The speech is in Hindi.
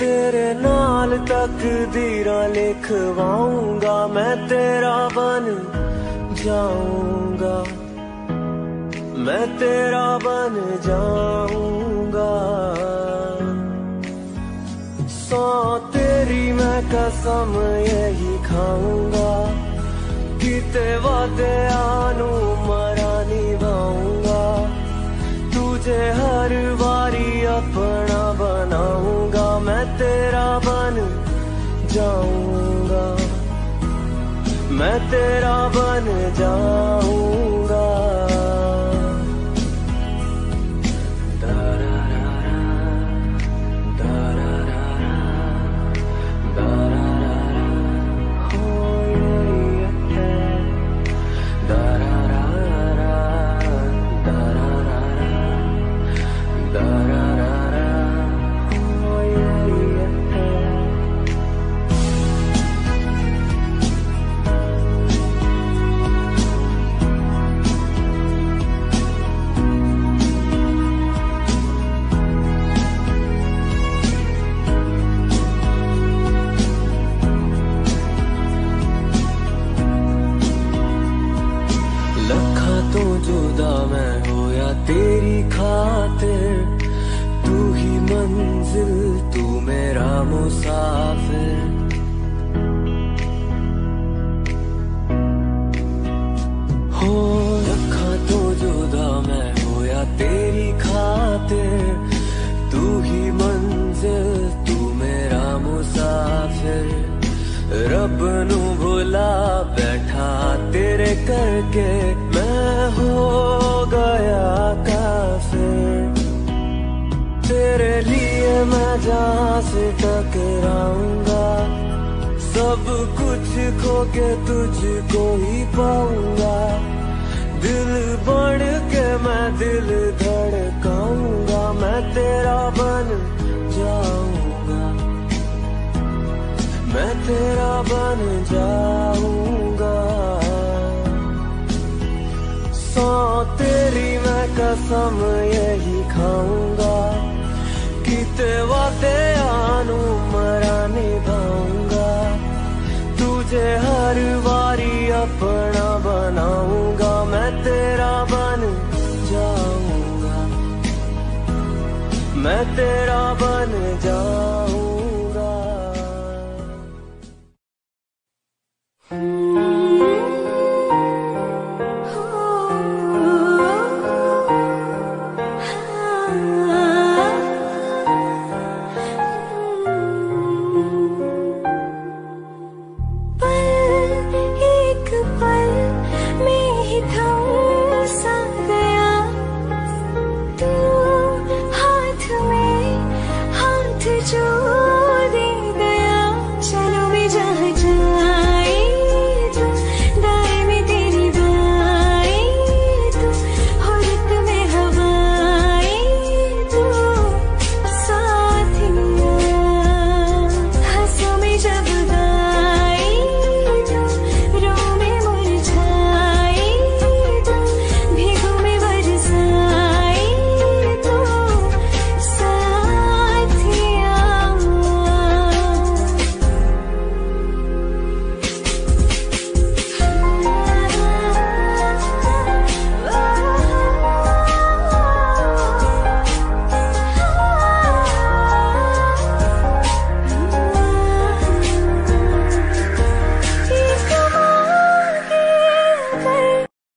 तेरे नाल तक दीरा लिखवाऊँगा, मैं तेरा बन जाऊँगा। मैं तेरा बन जाऊँगा। सौ तेरी मैं कसम यही खाऊँगा, किते वादे आनू मरा निभाऊँगा। तुझे हर जाऊँगा। मैं तेरा बन जाऊँगा खातिर तू ही मंजिल, तू मेरा मुसाफिर। हो रखा तो जुदा मैं होया तेरी खातिर, तू ही मंजिल, तू मेरा मुसाफिर। रब नु भुला बैठा तेरे करके मैं हो जहाँ से टकराऊँगा। सब कुछ खो के तुझको ही पाऊँगा। दिल बढ़ के मैं दिल धड़काऊँगा। मैं तेरा बन जाऊँगा। मैं तेरा बन जाऊँगा। सौ तेरी मैं कसम यही खाऊँगा। ਕੀਤੇ ਵਾਦਿਆਂ ਨੂੰ ਮਰਾਂ ਨਿਭਾਉਂਗਾ ਤੁਝੇ ਹਰ ਵਾਰੀ ਆਪਣਾ ਬਣਾਉਂਗਾ ਮੈਂ ਤੇਰਾ ਬਣ ਜਾਊਂਗਾ ਮੈਂ ਤੇਰਾ ਬਣ ਜਾਊਂਗਾ ਹੂੰ